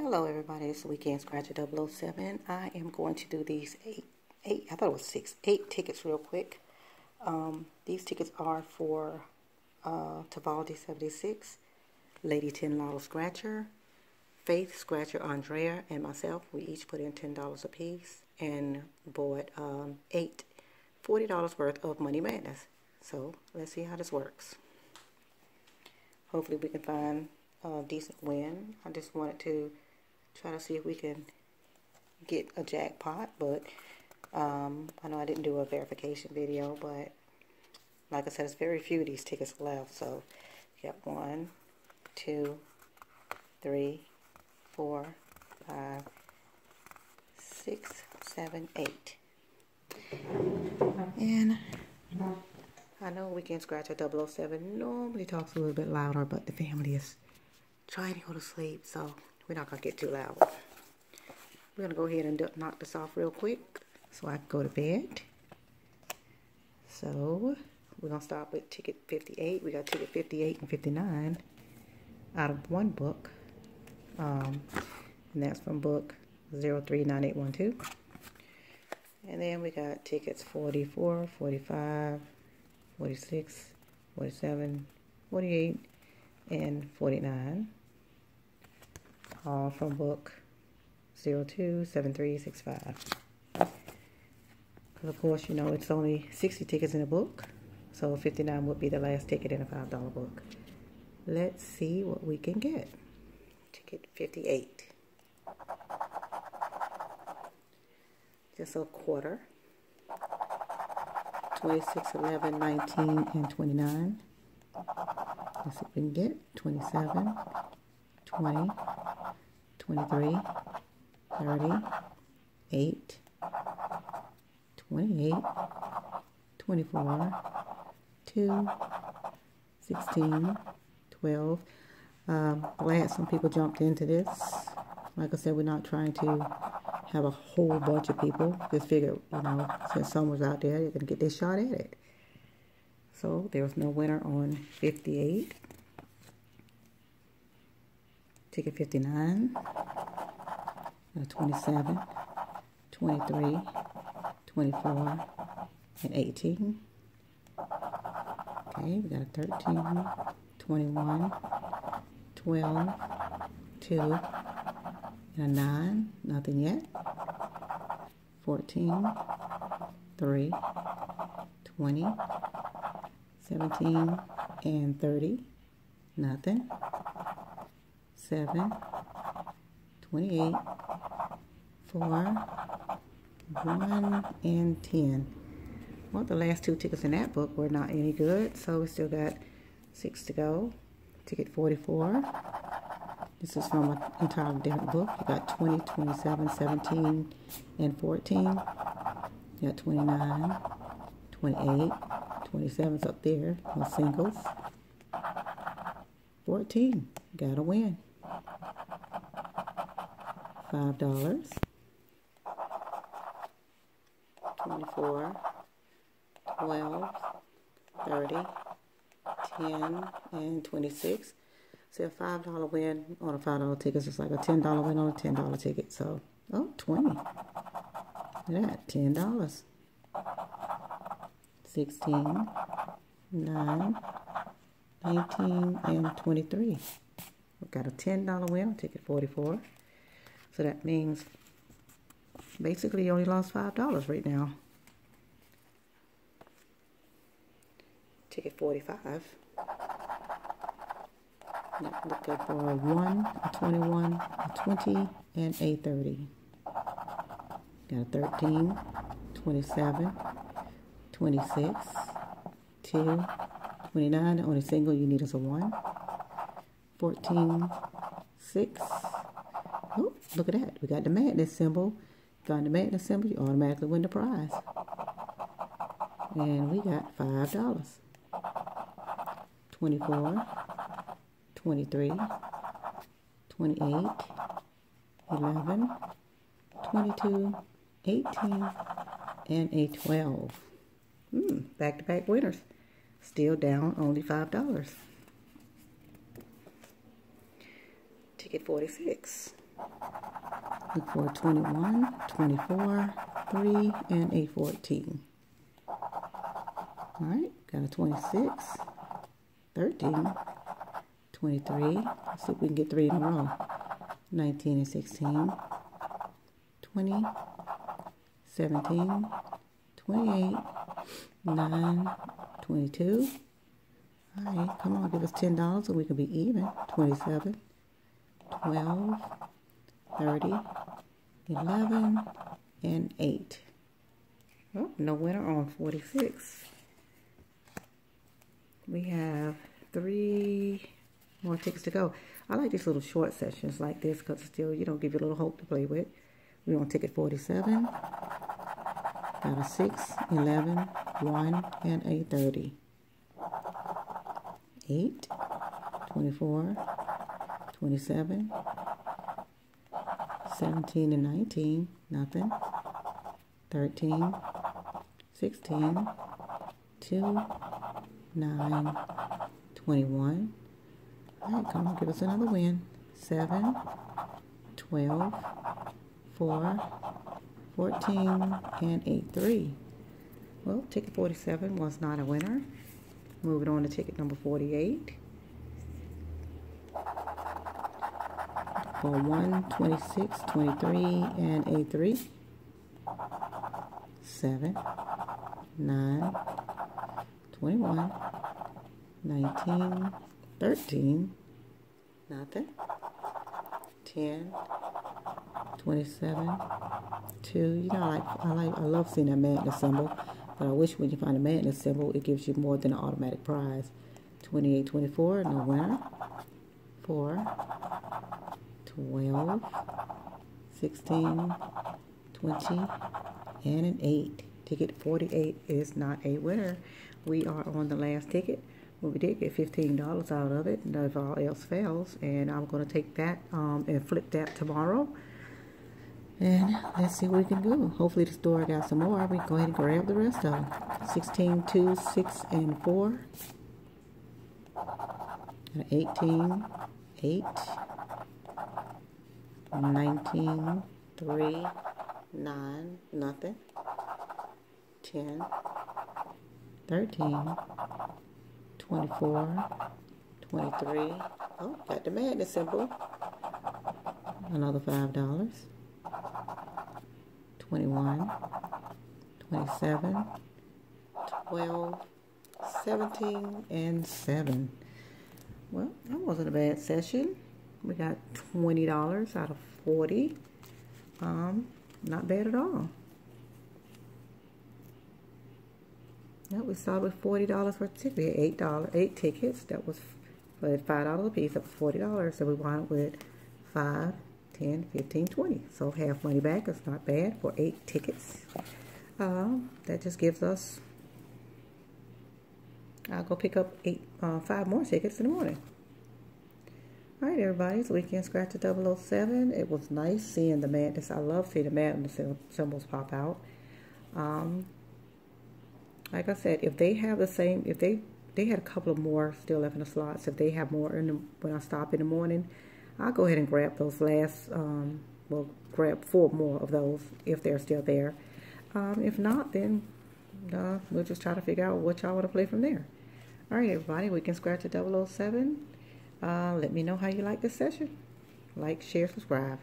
Hello everybody, it's Weekend Scratcher 007. I am going to do these eight, eight, I thought it was six, eight tickets real quick. Um, these tickets are for uh, Tavaldi 76, Lady 10 Lotto Scratcher, Faith Scratcher Andrea, and myself. We each put in $10 a piece and bought um, eight $40 worth of Money Madness. So let's see how this works. Hopefully we can find a decent win. I just wanted to try to see if we can get a jackpot, but um, I know I didn't do a verification video, but like I said, it's very few of these tickets left, so got one, two, three, four, five, six, seven, eight. And I know Weekend Scratcher 007 normally talks a little bit louder, but the family is trying to go to sleep, so we're not going to get too loud. We're going to go ahead and knock this off real quick so I can go to bed. So, we're going to start with ticket 58. We got ticket 58 and 59 out of one book. Um, and that's from book 039812. And then we got tickets 44, 45, 46, 47, 48, and 49 all from book 027365. Because of course, you know, it's only 60 tickets in a book, so 59 would be the last ticket in a $5 book. Let's see what we can get. Ticket 58. Just a quarter. 26, 11, 19, and 29. Let's see if we can get 27, 20, 23, 30, 8, 28, 24, 2, 16, 12. Um, glad some people jumped into this. Like I said, we're not trying to have a whole bunch of people. Just figure, you know, since someone's out there, they're going to get their shot at it. So there was no winner on 58. Ticket 59, uh, 27, 23, 24, and 18. Okay, we got a 13, 21, 12, 2, and a 9. Nothing yet. 14, 3, 20, 17, and 30. Nothing. 7, 28, 4, 1, and 10. Well, the last two tickets in that book were not any good, so we still got 6 to go. Ticket 44. This is from an entirely different book. You got 20, 27, 17, and 14. You got 29, 28, 27's up there, no singles. 14, got a win five dollars. Twenty-four, twelve, thirty, ten, and twenty-six. See a five dollar win on a five dollar ticket is like a ten dollar win on a ten dollar ticket. So oh, 20. Look at that, ten dollars. 16, 9, 19, and 23. We've got a $10 win on ticket 44. So that means basically you only lost $5 right now. Ticket 45. Looking for a 1, a 21, a 20, and a 30. Got a 13, 27, 26, 2, 29. The only single you need is a 1. 14, 6, Oh, look at that. We got the madness symbol. Find the madness symbol, you automatically win the prize. And we got $5. 24, 23, 28, 11, 22, 18, and a 12. Hmm, back-to-back -back winners. Still down only $5. Ticket 46. Look for 21, 24, 3, and a 14. Alright, got a 26, 13, 23. Let's see if we can get three in a row. 19 and 16, 20, 17, 28, 9, 22. All right, come on, give us $10 so we can be even. 27, 12, 30, 11, and 8. Oh, no winner on 46. We have three more tickets to go. I like these little short sessions like this because still, you don't give you a little hope to play with. We're on ticket 47. Got a 6, 11, 1, and a 30. 8, 24, 27, 17 and 19, nothing. 13, 16, 2, 9, 21. All right, come on, give us another win. 7, 12, 4, 14, and 8, 3. Well, ticket 47 was not a winner. Moving on to ticket number 48. For 1, 26, 23, and a 3. 7, 9, 21, 19, 13, nothing. 10, 27, 2. You know, I like, I like, I love seeing that madness symbol. But I wish when you find a madness symbol, it gives you more than an automatic prize. 28, 24, no winner. 4, 12, 16, 20, and an 8. Ticket 48 is not a winner. We are on the last ticket. Well, we did get $15 out of it, if all else fails. And I'm going to take that um, and flip that tomorrow. And let's see what we can do. Hopefully the store got some more. We can go ahead and grab the rest of them. 16, 2, 6, and 4. 18, 8. 19, 3, 9, nothing. 10, 13, 24, 23. Oh, got the madness symbol. Another $5. 21, 27, 12, 17, and 7. Well, that wasn't a bad session. We got $20 out of 40. Um, not bad at all. Yeah, we started with $40 worth of tickets. We had $8, 8 tickets. That was for $5 a piece. That was $40. So we wound with 5 10, 15, 20. So half money back is not bad for eight tickets. Uh, that just gives us, I'll go pick up eight, uh, five more tickets in the morning. All right, everybody, it's Weekend Scratcher 007. It was nice seeing the madness. I love seeing the madness symbols pop out. Um, like I said, if they have the same, if they, they had a couple of more still left in the slots, if they have more in the, when I stop in the morning, I'll go ahead and grab those last, um, we'll grab four more of those if they're still there. Um, if not, then uh, we'll just try to figure out what y'all want to play from there. All right, everybody, Weekend Scratcher 007. Uh, let me know how you like this session. Like, share, subscribe.